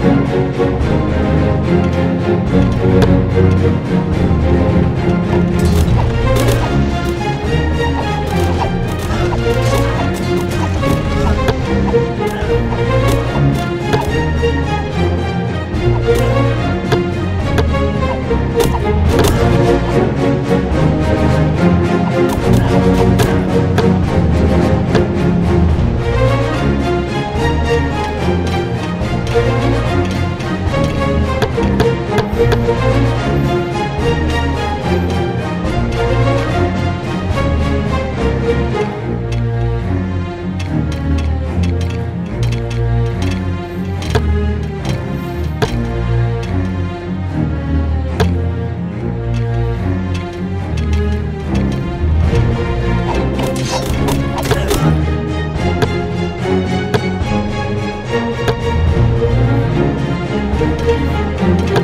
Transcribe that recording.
Thank Música